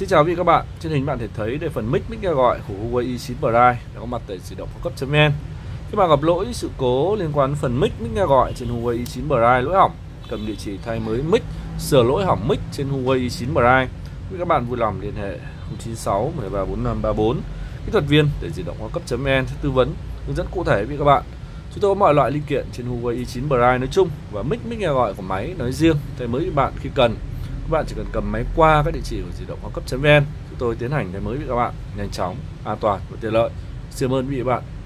Xin chào quý vị các bạn, trên hình bạn thể thấy đây phần mic mic nghe gọi của Huawei e i9 Prime đã có mặt tại di động cao cấp.vn. Khi bạn gặp lỗi sự cố liên quan đến phần mic mic nghe gọi trên Huawei e i9 Prime lỗi hỏng, cần địa chỉ thay mới mic, sửa lỗi hỏng mic trên Huawei e i9 Prime. Quý các bạn vui lòng liên hệ 096 134534 kỹ thuật viên để di động cao cấp.vn sẽ tư vấn hướng dẫn cụ thể với các bạn. Chúng tôi có mọi loại linh kiện trên Huawei i9 Prime nói chung và mic mic nghe gọi của máy nói riêng thay mới cho bạn khi cần các bạn chỉ cần cầm máy qua các địa chỉ của di động cao cấp.vn chúng tôi tiến hành cái mới với các bạn nhanh chóng, an toàn và tiện lợi. Xin ơn quý vị và các bạn.